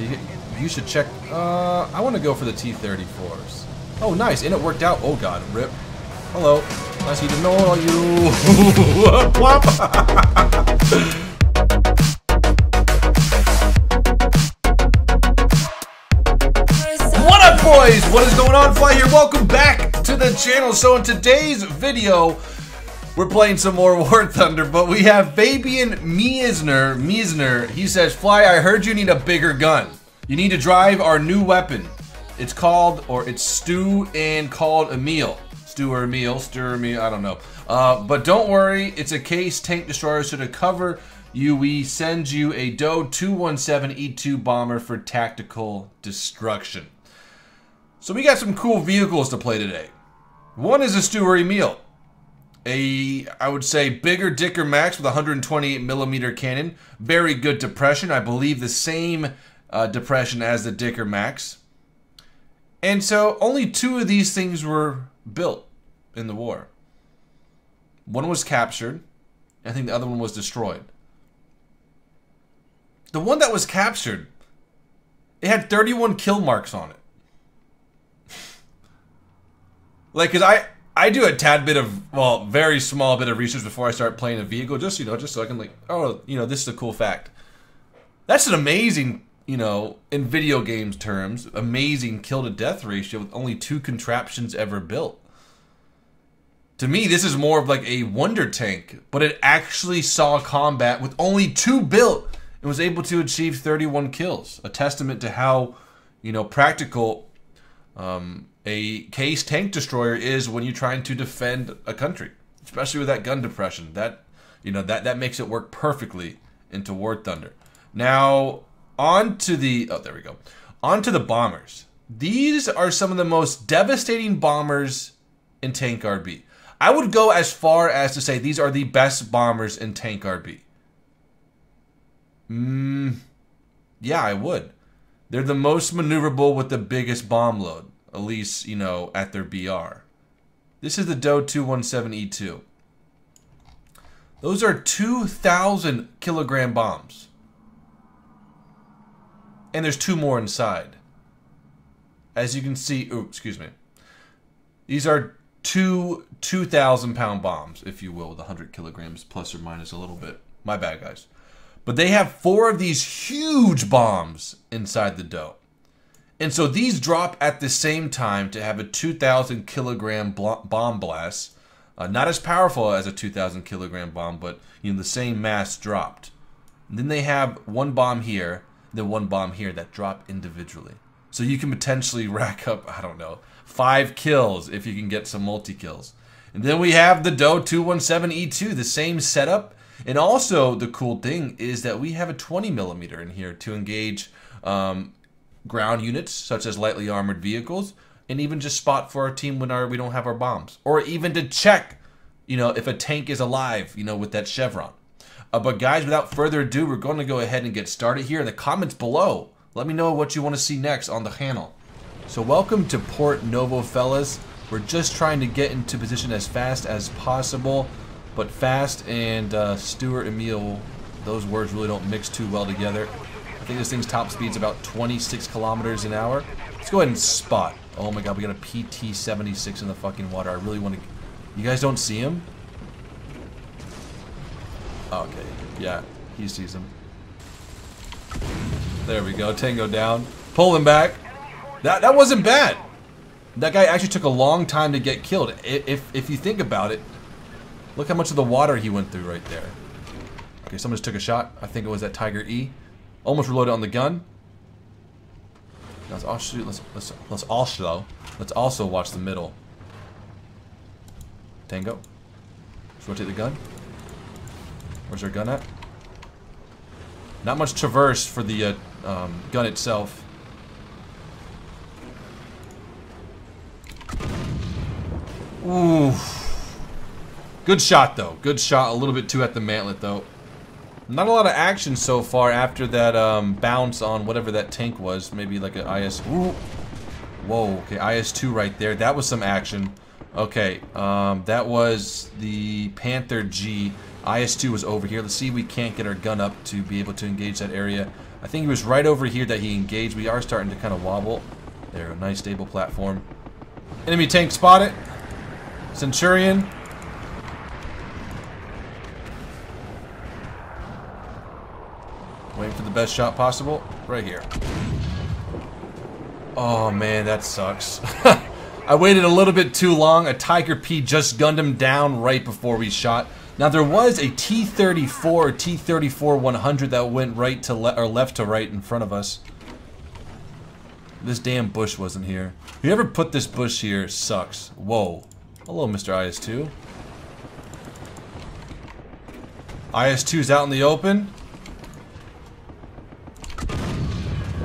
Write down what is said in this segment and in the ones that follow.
you, you should check. Uh, I want to go for the T-34s. Oh, nice. And it worked out. Oh, God. Rip. Hello. Nice to know you. what up, boys? What is going on? Fly here. Welcome back to the channel. So in today's video, we're playing some more War Thunder, but we have Fabian Miesner. Miesner. He says, Fly, I heard you need a bigger gun. You need to drive our new weapon. It's called, or it's Stew and called Emil. Sturer Emil, Sturer Emil, I don't know. Uh, but don't worry, it's a case tank destroyer, so to cover you, we send you a Do 217E2 bomber for tactical destruction. So we got some cool vehicles to play today. One is a Sturer Emil a I would say bigger Dicker Max with 128 millimeter cannon, very good depression. I believe the same uh, depression as the Dicker Max. And so only two of these things were built in the war. One was captured. I think the other one was destroyed. The one that was captured, it had 31 kill marks on it. like, cause I I do a tad bit of well, very small bit of research before I start playing a vehicle, just you know, just so I can like, oh, you know, this is a cool fact. That's an amazing, you know, in video games terms, amazing kill to death ratio with only two contraptions ever built. To me, this is more of like a wonder tank, but it actually saw combat with only two built and was able to achieve 31 kills. A testament to how, you know, practical um, a case tank destroyer is when you're trying to defend a country, especially with that gun depression. That you know that that makes it work perfectly into War Thunder. Now on to the oh there we go. On to the bombers. These are some of the most devastating bombers in Tank RB. I would go as far as to say these are the best bombers in Tank RB. Mm, yeah, I would. They're the most maneuverable with the biggest bomb load at least, you know, at their BR. This is the Do 217E2. Those are 2,000 kilogram bombs. And there's two more inside. As you can see, oh, excuse me. These are two 2,000 pound bombs, if you will, with 100 kilograms plus or minus a little bit. My bad, guys. But they have four of these huge bombs inside the Do. And so these drop at the same time to have a 2,000 kilogram bomb blast. Uh, not as powerful as a 2,000 kilogram bomb, but you know the same mass dropped. And then they have one bomb here, then one bomb here that drop individually. So you can potentially rack up, I don't know, five kills if you can get some multi kills. And then we have the Do 217E2, the same setup. And also the cool thing is that we have a 20 millimeter in here to engage um, ground units such as lightly armored vehicles, and even just spot for our team when our we don't have our bombs, or even to check, you know, if a tank is alive, you know, with that chevron. Uh, but guys, without further ado, we're going to go ahead and get started here in the comments below. Let me know what you want to see next on the channel. So welcome to Port Novo, fellas. We're just trying to get into position as fast as possible, but fast and uh, Sturer Emil, those words really don't mix too well together think this thing's top speed's about 26 kilometers an hour. Let's go ahead and spot. Oh my god, we got a PT-76 in the fucking water. I really want to... You guys don't see him? Okay, yeah, he sees him. There we go, Tango down. Pull him back. That, that wasn't bad. That guy actually took a long time to get killed. If, if you think about it, look how much of the water he went through right there. Okay, someone just took a shot. I think it was that Tiger E. Almost reloaded on the gun. Let's also let's let's let's also let's also watch the middle. Tango. Let's rotate the gun. Where's our gun at? Not much traverse for the uh, um, gun itself. Ooh. Good shot though. Good shot. A little bit too at the mantlet though. Not a lot of action so far after that um, bounce on whatever that tank was. Maybe like an IS... Ooh. Whoa, okay, IS-2 right there. That was some action. Okay, um, that was the Panther G IS-2 was over here. Let's see if we can't get our gun up to be able to engage that area. I think it was right over here that he engaged. We are starting to kind of wobble. There, a nice stable platform. Enemy tank spotted. Centurion. Waiting for the best shot possible. Right here. Oh man, that sucks. I waited a little bit too long. A Tiger P just gunned him down right before we shot. Now there was a T-34 T-34-100 that went right to le or left to right in front of us. This damn bush wasn't here. Whoever put this bush here sucks. Whoa. Hello, Mr. IS-2. IS-2's out in the open.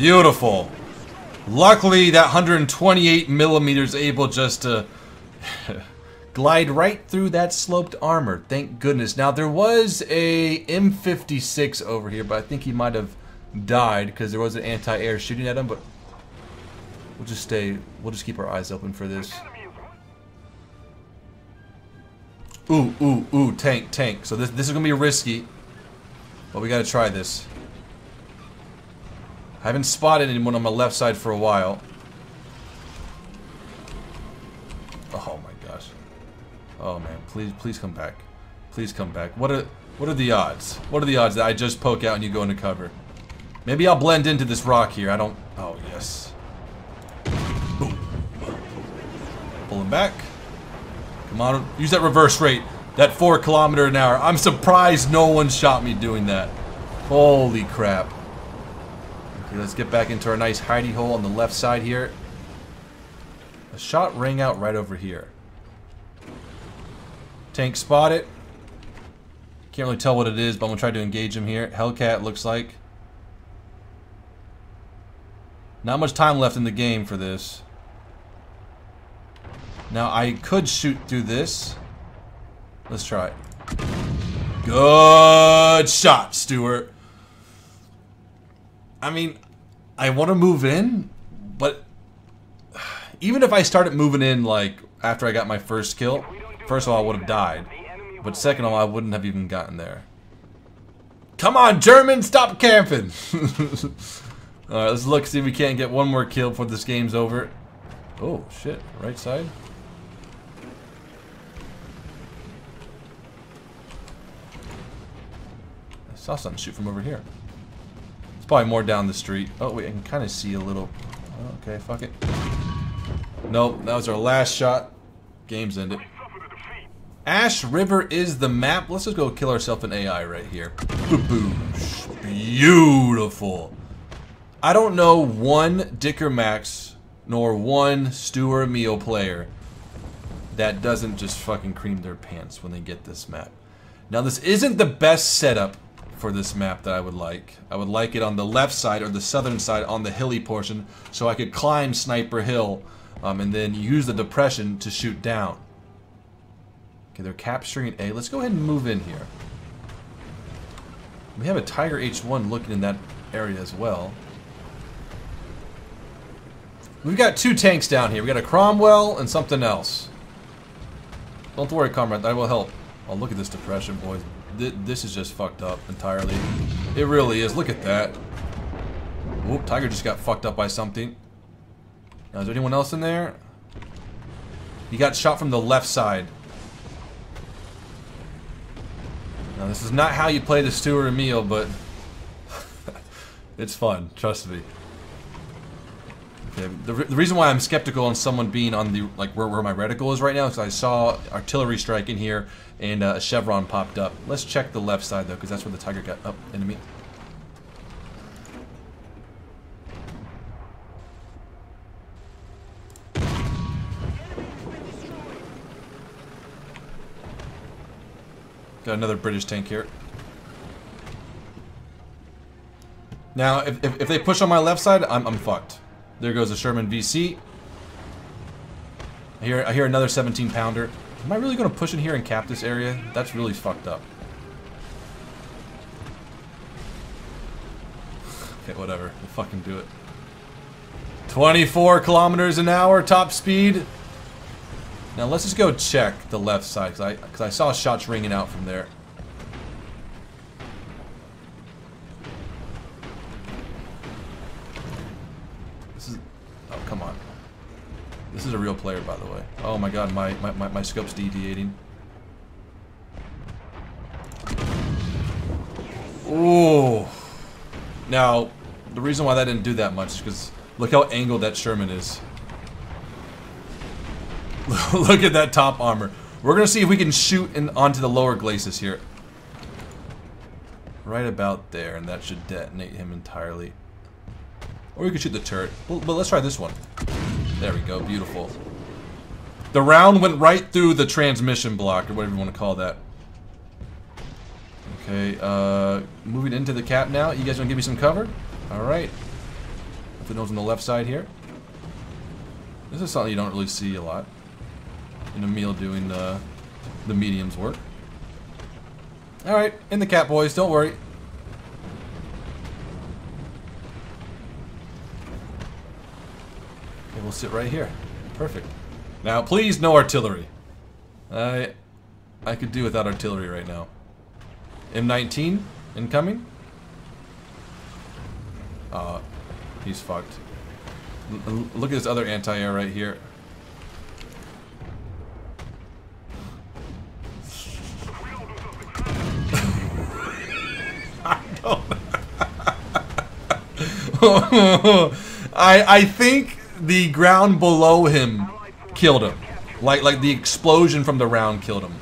Beautiful. Luckily, that 128 millimeters able just to glide right through that sloped armor. Thank goodness. Now, there was a M56 over here, but I think he might have died because there was an anti-air shooting at him, but we'll just stay, we'll just keep our eyes open for this. Ooh, ooh, ooh, tank, tank. So this, this is going to be risky, but we got to try this. I haven't spotted anyone on my left side for a while. Oh my gosh. Oh man, please please come back. Please come back. What are what are the odds? What are the odds that I just poke out and you go into cover? Maybe I'll blend into this rock here. I don't Oh yes. Boom. Pull him back. Come on, use that reverse rate. That four kilometer an hour. I'm surprised no one shot me doing that. Holy crap. Let's get back into our nice hidey hole on the left side here. A shot rang out right over here. Tank spotted. Can't really tell what it is, but I'm going to try to engage him here. Hellcat looks like. Not much time left in the game for this. Now, I could shoot through this. Let's try it. Good shot, Stuart. I mean, I want to move in, but even if I started moving in, like, after I got my first kill, first of all, I would have died. But second of all, I wouldn't have even gotten there. Come on, German, stop camping! Alright, let's look, see if we can't get one more kill before this game's over. Oh, shit. Right side? I saw something shoot from over here probably more down the street. Oh, wait, I can kind of see a little... Okay, fuck it. Nope, that was our last shot. Game's ended. Ash River is the map. Let's just go kill ourselves an AI right here. Beautiful. I don't know one Dicker Max nor one Sturer Emil player that doesn't just fucking cream their pants when they get this map. Now, this isn't the best setup for this map that I would like. I would like it on the left side or the southern side on the hilly portion so I could climb Sniper Hill um, and then use the depression to shoot down. Okay, they're capturing A. Let's go ahead and move in here. We have a Tiger H1 looking in that area as well. We've got two tanks down here. We got a Cromwell and something else. Don't worry, comrade. I will help. Oh, look at this depression, boys th this is just fucked up entirely. It really is. Look at that. Whoop, Tiger just got fucked up by something. Now, is there anyone else in there? He got shot from the left side. Now, this is not how you play the Sturer Emil, but it's fun. Trust me. Okay, the, the reason why I'm skeptical on someone being on the, like, where, where my reticle is right now is I saw artillery strike in here and uh, a chevron popped up. Let's check the left side, though, because that's where the tiger got up oh, enemy. Got another British tank here. Now, if, if, if they push on my left side, I'm, I'm fucked. There goes a Sherman VC. I hear, I hear another 17 pounder. Am I really going to push in here and cap this area? That's really fucked up. Okay, whatever. We'll fucking do it. 24 kilometers an hour, top speed. Now let's just go check the left side, because I, cause I saw shots ringing out from there. This is... Oh, come on. This is a real player, by the way. Oh my god, my, my, my, my scope's deviating. Ooh. Now, the reason why that didn't do that much is because look how angled that Sherman is. look at that top armor. We're going to see if we can shoot in, onto the lower glacis here. Right about there, and that should detonate him entirely. Or we could shoot the turret. But, but let's try this one. There we go, beautiful. The round went right through the transmission block, or whatever you want to call that. Okay, uh, moving into the cap now. You guys want to give me some cover? Alright. Hopefully no one's on the left side here. This is something you don't really see a lot. In Emil doing the, the mediums work. Alright, in the cap, boys. Don't worry. Okay, we'll sit right here. Perfect. Now, please, no artillery. I, I could do without artillery right now. M19 incoming. Uh, he's fucked. L look at this other anti-air right here. I I think the ground below him killed him. Like like the explosion from the round killed him.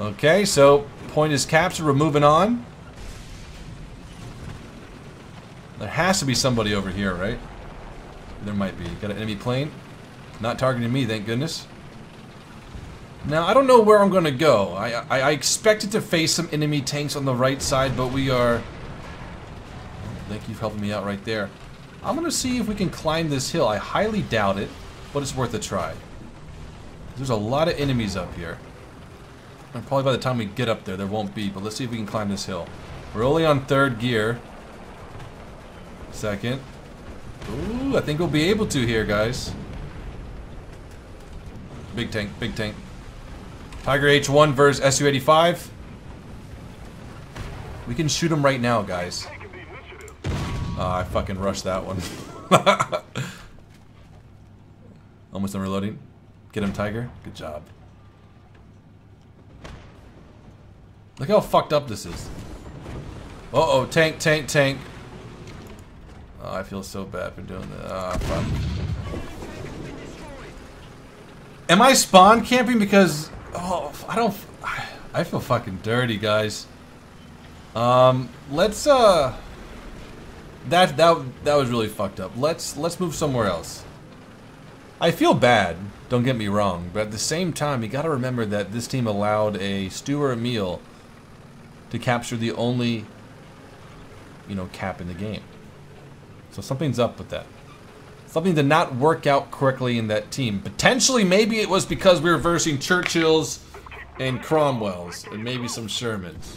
Okay, so point is captured. We're moving on. There has to be somebody over here, right? There might be. Got an enemy plane. Not targeting me, thank goodness. Now, I don't know where I'm going to go. I, I, I expected to face some enemy tanks on the right side, but we are... Thank you for helping me out right there. I'm going to see if we can climb this hill. I highly doubt it, but it's worth a try. There's a lot of enemies up here. And probably by the time we get up there, there won't be, but let's see if we can climb this hill. We're only on third gear. Second. Ooh, I think we'll be able to here, guys. Big tank, big tank. Tiger H1 versus Su-85. We can shoot him right now, guys. Oh, I fucking rushed that one. Almost done reloading. Get him, Tiger. Good job. Look how fucked up this is. Uh-oh, tank, tank, tank. Oh, I feel so bad for doing that. Ah, fuck. Am I spawn camping because... Oh, I don't... I feel fucking dirty, guys. Um, let's, uh... That, that, that was really fucked up. Let's, let's move somewhere else. I feel bad, don't get me wrong, but at the same time, you gotta remember that this team allowed a Sturer Emil to capture the only, you know, cap in the game. So something's up with that. Something did not work out correctly in that team. Potentially, maybe it was because we were versing Churchills and Cromwells, and maybe some Shermans.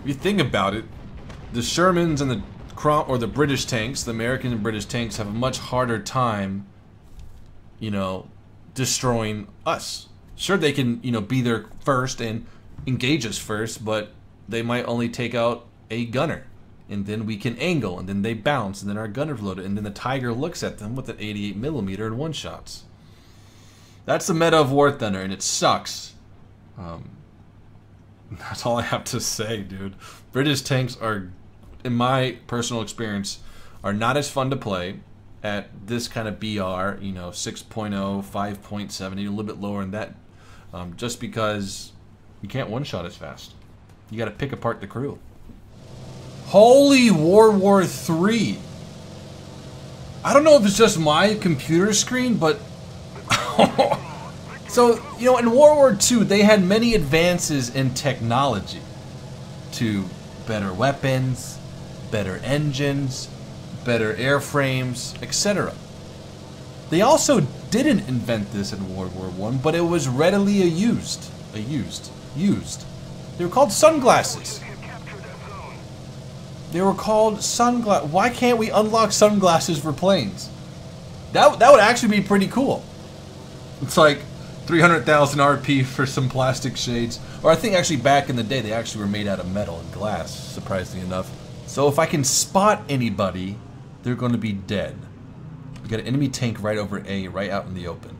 If you think about it, the Shermans and the Crom or the British tanks, the American and British tanks, have a much harder time, you know, destroying us. Sure, they can, you know, be there first and engage us first, but they might only take out a gunner. And then we can angle, and then they bounce, and then our gunner's loaded, and then the Tiger looks at them with an 88 millimeter and one shots. That's the meta of War Thunder, and it sucks. Um, that's all I have to say, dude. British tanks are, in my personal experience, are not as fun to play at this kind of BR, you know, 6.0, 5.7, even a little bit lower than that, um, just because you can't one-shot as fast. You got to pick apart the crew. Holy World War Three. I don't know if it's just my computer screen, but so you know, in World War II, they had many advances in technology to better weapons, better engines, better airframes, etc. They also didn't invent this in World War One, but it was readily used, a used, used. They were called sunglasses. They were called sunglasses. Why can't we unlock sunglasses for planes? That, that would actually be pretty cool. It's like 300,000 RP for some plastic shades. Or I think actually back in the day they actually were made out of metal and glass, surprisingly enough. So if I can spot anybody, they're going to be dead. We got an enemy tank right over A, right out in the open.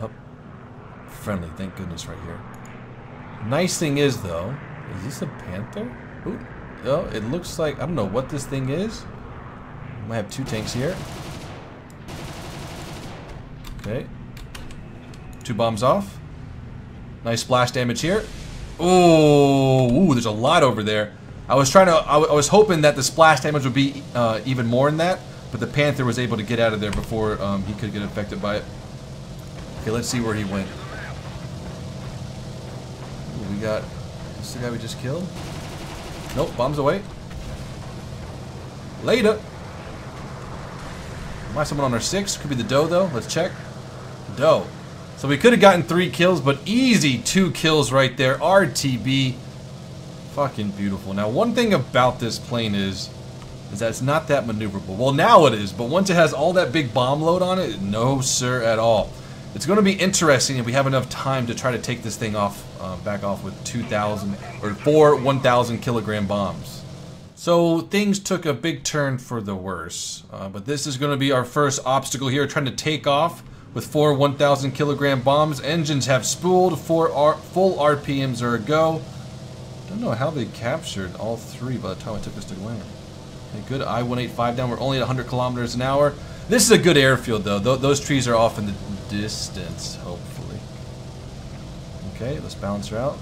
Oh, friendly, thank goodness, right here. Nice thing is, though, is this a Panther? Ooh, oh, it looks like, I don't know what this thing is. Might have two tanks here. Okay. Two bombs off. Nice splash damage here. Oh, ooh, there's a lot over there. I was trying to, I, was hoping that the splash damage would be uh, even more than that, but the Panther was able to get out of there before um, he could get affected by it. Okay, let's see where he went. Ooh, we got, this the guy we just killed? Nope, bombs away. Later. Might someone on our six? Could be the Do though. Let's check. Do. So we could have gotten three kills, but easy two kills right there. RTB. Fucking beautiful. Now, one thing about this plane is, is that it's not that maneuverable. Well, now it is, but once it has all that big bomb load on it, no sir at all. It's going to be interesting if we have enough time to try to take this thing off, uh, back off with 2,000 or four 1,000 kilogram bombs. So things took a big turn for the worse, uh, but this is going to be our first obstacle here, trying to take off with four 1,000 kilogram bombs. Engines have spooled, four R full RPMs are a go. I don't know how they captured all three by the time it took us to land. Okay, good I-185 down. We're only at 100 kilometers an hour. This is a good airfield, though. Th those trees are off in the distance, hopefully. Okay, let's balance her out.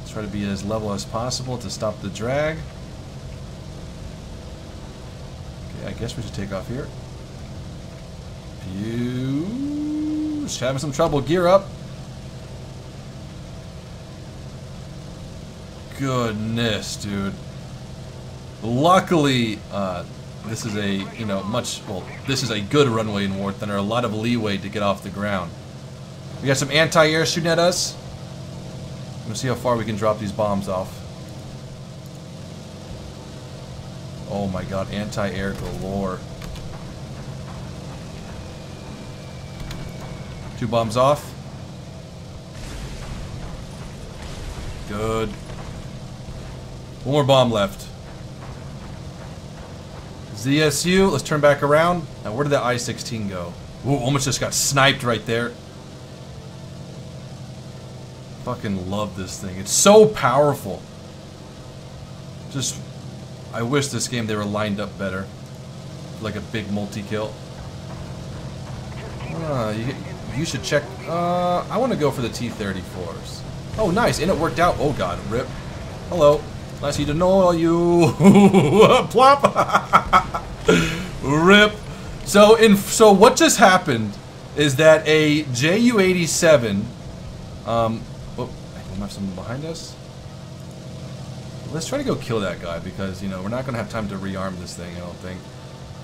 Let's Try to be as level as possible to stop the drag. Okay, I guess we should take off here. Pew. Having some trouble. Gear up. Goodness, dude. Luckily, uh, this is a, you know, much, well, this is a good runway in War Thunder. A lot of leeway to get off the ground. We got some anti-air shooting at us. Let's see how far we can drop these bombs off. Oh my god, anti-air galore. Two bombs off. Good. One more bomb left. ZSU, let's turn back around. Now, where did that I-16 go? Ooh, almost just got sniped right there. Fucking love this thing. It's so powerful. Just, I wish this game they were lined up better. Like a big multi-kill. Uh, you, you should check. Uh, I want to go for the T-34s. Oh, nice. And it worked out. Oh, God. Rip. Hello. Nice to know you. Plop. Rip. So, in so what just happened is that a Ju-87 um, we have someone behind us. Let's try to go kill that guy because, you know, we're not going to have time to rearm this thing, I don't think.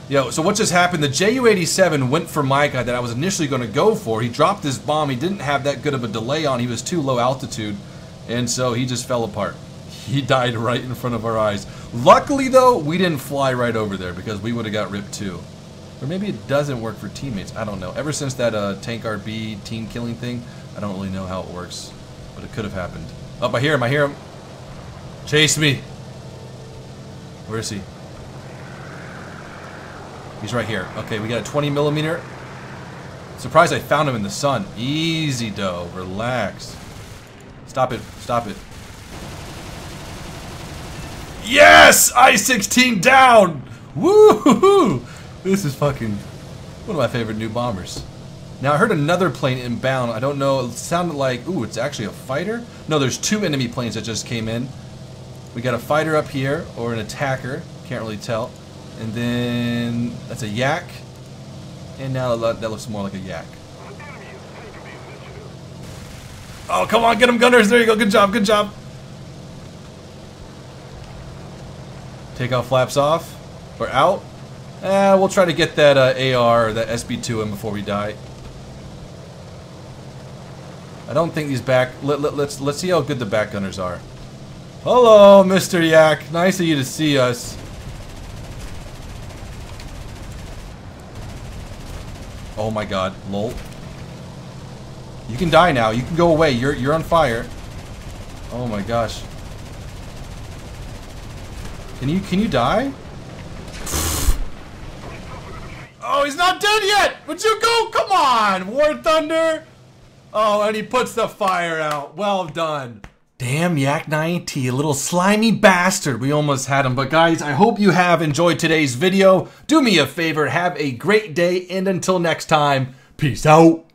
Yo, so what just happened? The Ju-87 went for my guy that I was initially going to go for. He dropped his bomb. He didn't have that good of a delay on. He was too low altitude. And so he just fell apart. He died right in front of our eyes. Luckily, though, we didn't fly right over there because we would have got ripped too. Or maybe it doesn't work for teammates. I don't know. Ever since that uh, Tank RB team killing thing, I don't really know how it works. But it could have happened. Up, oh, I hear him, I hear him. Chase me. Where is he? He's right here. Okay, we got a 20 millimeter. Surprised I found him in the sun. Easy, dough. Relax. Stop it. Stop it. Yes! I-16 down! Woo-hoo-hoo! This is fucking one of my favorite new bombers. Now I heard another plane inbound. I don't know. It sounded like, ooh, it's actually a fighter? No, there's two enemy planes that just came in. We got a fighter up here, or an attacker. Can't really tell. And then that's a yak. And now that looks more like a yak. Oh, come on, get them gunners. There you go. Good job, good job. Take off flaps off. Or out. Eh, we'll try to get that uh, AR, that SB2 in before we die. I don't think these back... Let, let, let's, let's see how good the back gunners are. Hello, Mr. Yak. Nice of you to see us. Oh my god. Lol. You can die now. You can go away. You're, you're on fire. Oh my gosh. Can you, can you die? Oh, he's not dead yet! Would you go? Come on, War Thunder! Oh, and he puts the fire out. Well done. Damn Yak 9T, a little slimy bastard. We almost had him. But guys, I hope you have enjoyed today's video. Do me a favor, have a great day, and until next time, peace out.